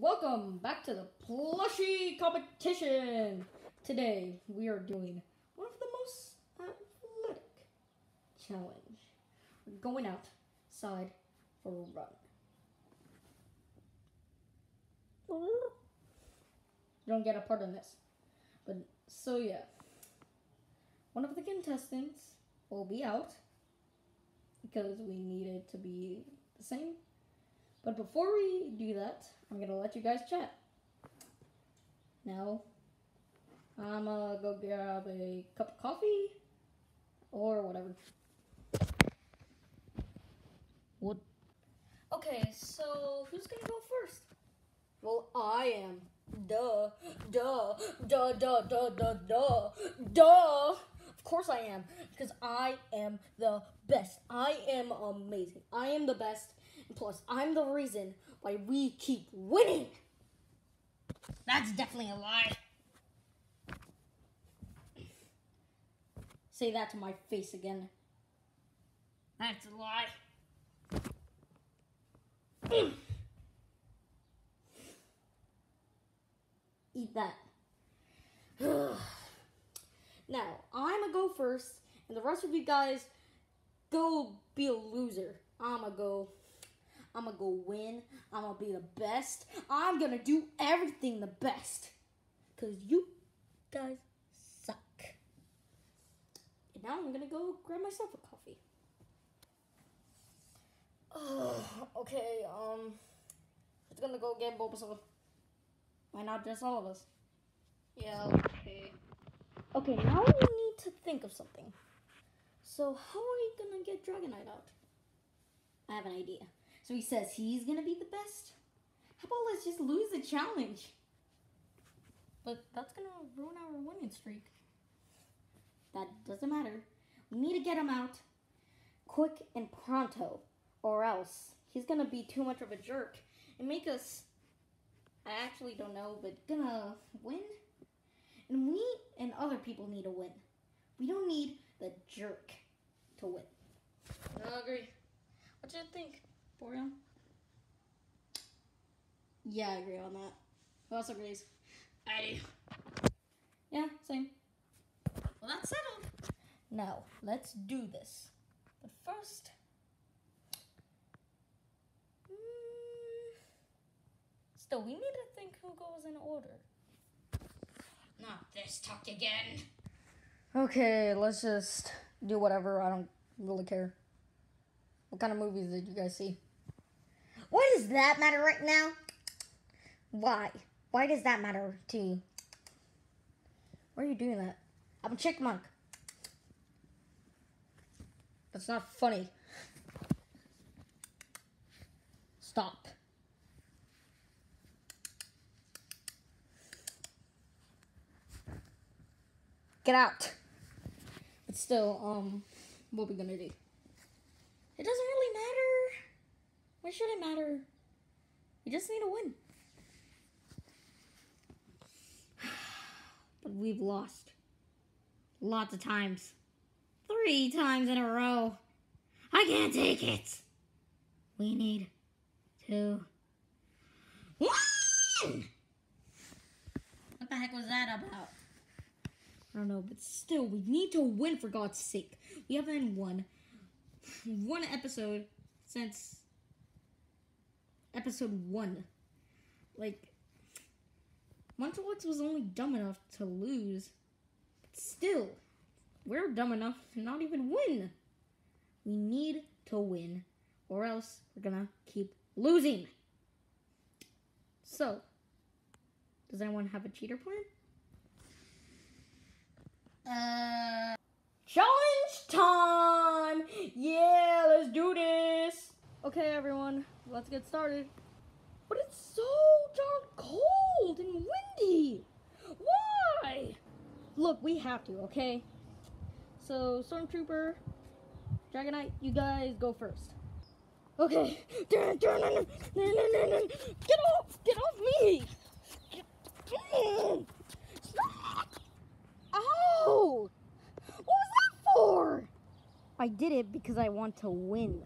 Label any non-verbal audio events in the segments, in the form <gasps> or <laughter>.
Welcome back to the plushie competition. Today we are doing one of the most athletic challenge. We're going outside for a run. You don't get a part in this. But so yeah. One of the contestants will be out because we need it to be the same. But before we do that, I'm gonna let you guys chat. Now, I'm gonna go grab a cup of coffee or whatever. What? Okay, so who's gonna go first? Well, I am. Duh, duh, duh, duh, duh, duh, duh, duh. Of course I am, because I am the best. I am amazing. I am the best. Plus, I'm the reason why we keep winning. That's definitely a lie. Say that to my face again. That's a lie. <clears throat> Eat that. <sighs> now, I'm gonna go first, and the rest of you guys go be a loser. I'm gonna go. I'm gonna go win. I'm gonna be the best. I'm gonna do everything the best. Because you guys suck. And now I'm gonna go grab myself a coffee. <sighs> Okay, um. It's gonna go get Bulbasaur. Why not just all of us? Yeah, okay. Okay, now we need to think of something. So, how are we gonna get Dragonite out? I have an idea. So he says he's gonna be the best. How about let's just lose the challenge? But that's gonna ruin our winning streak. That doesn't matter. We need to get him out quick and pronto, or else he's gonna be too much of a jerk and make us. I actually don't know, but gonna win. And we and other people need to win. We don't need the jerk to win. I agree. What do you think, Boreal? Yeah, I agree on that. Who else agrees? I Yeah, same. Well, that's settled. Now, let's do this. But first. Mm, still, we need to think who goes in order. Not this talk again. Okay, let's just do whatever. I don't really care. What kind of movies did you guys see? Why does that matter right now? Why? Why does that matter to you? Why are you doing that? I'm a chickmunk. That's not funny. Stop. Get out. But still, um, what we gonna do? It doesn't really matter. Why shouldn't matter? We just need to win. <sighs> But we've lost. Lots of times. Three times in a row. I can't take it. We need to win. What the heck was that about? I don't know, but still, we need to win for God's sake. We haven't won one episode since episode one. Like, Munchlax was only dumb enough to lose. But still, we're dumb enough to not even win. We need to win, or else we're gonna keep losing. So, does anyone have a cheater plan? Uh, Challenge time! Yeah, let's do this! Okay, everyone, let's get started. But it's so darn cold and windy! Why? Look, we have to, okay? So, Stormtrooper, Dragonite, you guys go first. Okay. Get off! Get off me! Ow! What was that for? I did it because I want to win.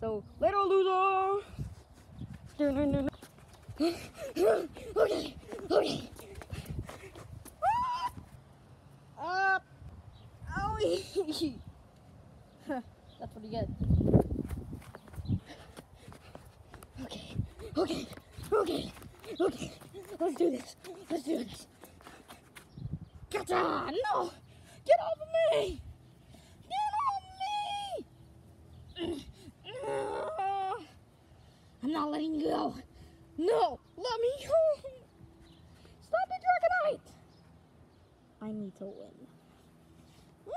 So, later, loser! <gasps> Okay, okay. Ah! Uh, owie. <laughs> That's you get. Okay, okay, okay, okay. Let's do this. Let's do this. Gotcha! No! Get off of me! Get off me! <clears throat> I'm not letting you go. No! Let me go! Stop it, Dragonite! I need to win. <laughs>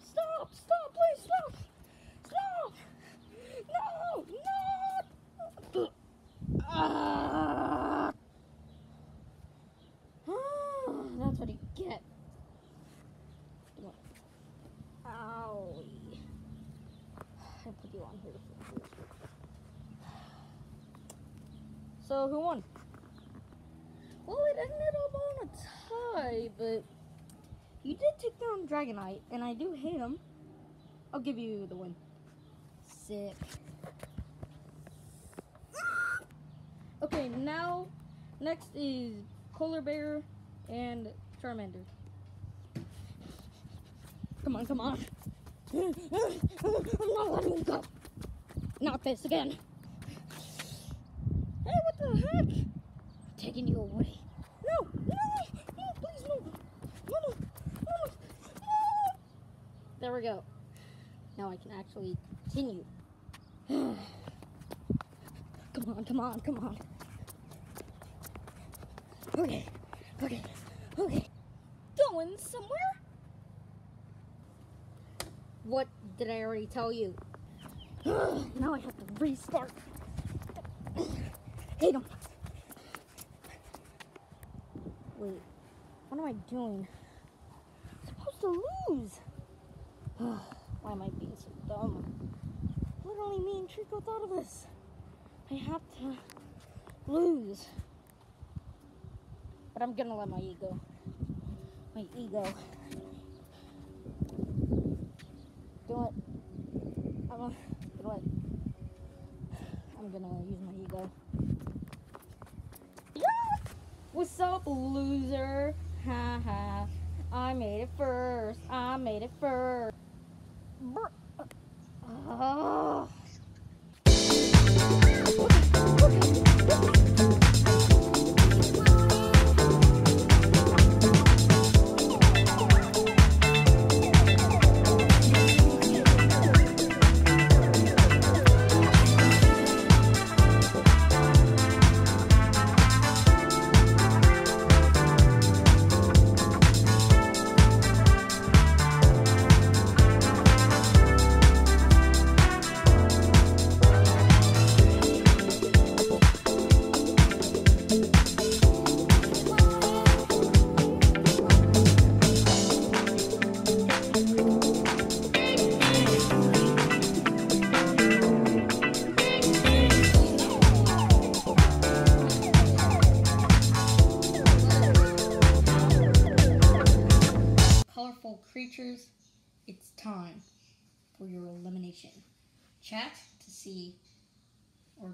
Stop! Stop! Please! Stop! No! No! Ah! That's what you get. Owie. I put you on here. Who won? Well, it ended up on a tie, but you did take down Dragonite, and I do hate him. I'll give you the win. Sick. Okay, now next is Polar Bear and Charmander. Come on, come on. <laughs> I'm not letting you go. Not this again. The heck? I'm taking you away. No, no, no, no, please. No, no, no, no. no. There we go. Now I can actually continue. <sighs> Come on, come on, come on. Okay, okay, okay. Going somewhere? What did I already tell you? <sighs> now I have to restart. Hate him. Wait, what am I doing? I'm supposed to lose. <sighs> Why am I being so dumb? Literally, me and Trico thought of this. I have to lose. But I'm gonna let my ego. My ego. Do it. I'm gonna do it. I'm gonna use my ego. Yeah! What's up, loser? Ha ha. I made it first. I made it first. Brr. Oh. Time for your elimination. Chat to see, or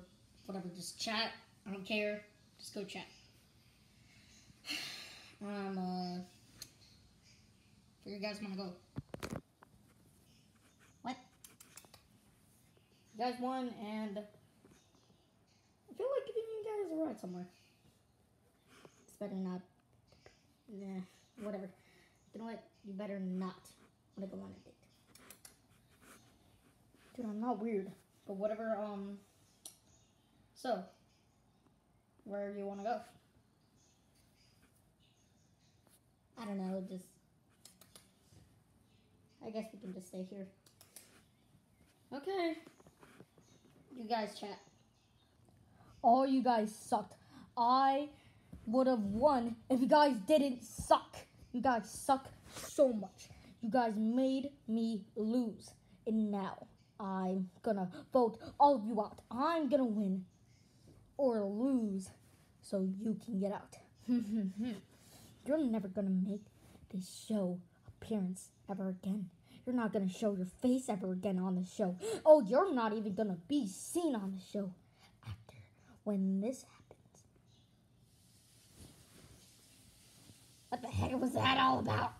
whatever, just chat. I don't care. Just go chat. <sighs> Um, uh, where you guys want to go? What? You guys won, and I feel like giving you guys a ride somewhere. It's better not. Nah, whatever. You know what? You better not want to go on a date. Dude, I'm not weird, but whatever. Um. So, where do you want to go? I don't know. Just. I guess we can just stay here. Okay. You guys chat. All you guys sucked. I would have won if you guys didn't suck. You guys suck so much. You guys made me lose. And now I'm gonna vote all of you out. I'm gonna win or lose so you can get out. <laughs> You're never gonna make this show appearance ever again. You're not gonna show your face ever again on the show. Oh, you're not even gonna be seen on the show after when this happens. What the heck was that all about?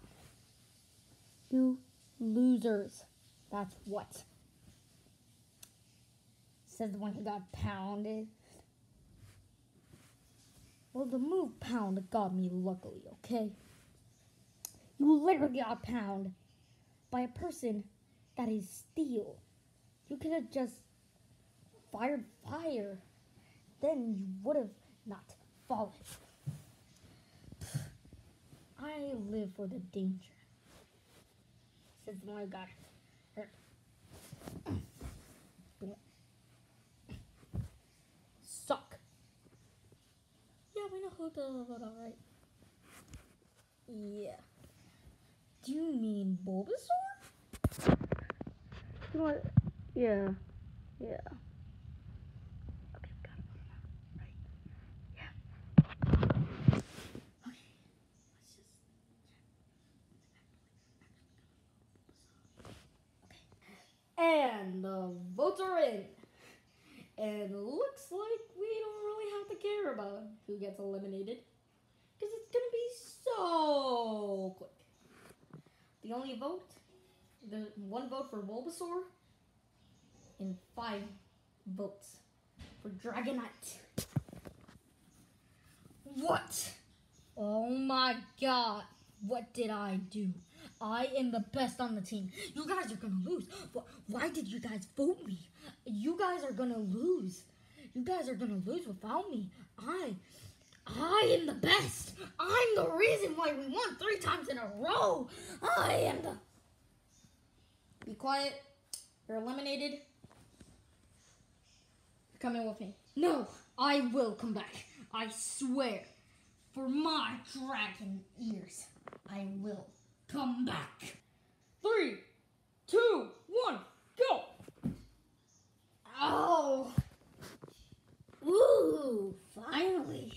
You losers. That's what. Says the one who got pounded. Well, the move pound got me luckily, okay? You literally got pounded by a person that is steel. You could have just fired fire. Then you would have not fallen. <sighs> I live for the danger. Says the got hurt. Suck. Yeah, we know who does it, alright. Yeah. Do you mean Bulbasaur? You? Yeah. Yeah. Okay, we got it. Right. Yeah. Okay. Let's just. And the votes are in. And looks like we don't really have to care about who gets eliminated. Because it's going to be so quick. The only vote, the one vote for Bulbasaur, and five votes for Dragonite. What? Oh my god. What did I do? I am the best on the team. You guys are gonna lose. Why did you guys vote me? You guys are gonna lose. You guys are gonna lose without me. I, I am the best. I'm the reason why we won three times in a row. I am the. Be quiet. You're eliminated. You're coming with me. No, I will come back. I swear. For my dragon ears, I will come back. Three, two, one, go! Oh! Ooh, finally.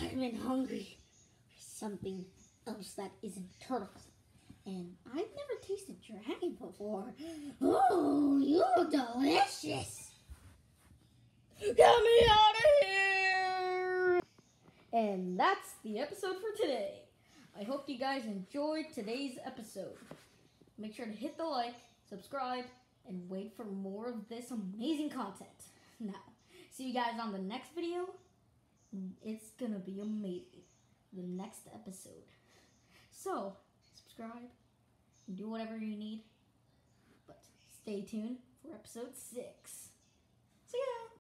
I've been hungry for something else that isn't turtles. And I've never tasted dragon before. Ooh, you look delicious. Get me out of here! And that's the episode for today. I hope you guys enjoyed today's episode. Make sure to hit the like, subscribe, and wait for more of this amazing content. <laughs> Now, see you guys on the next video. It's gonna be amazing. The next episode. So, subscribe do whatever you need. But stay tuned for episode 6. See ya!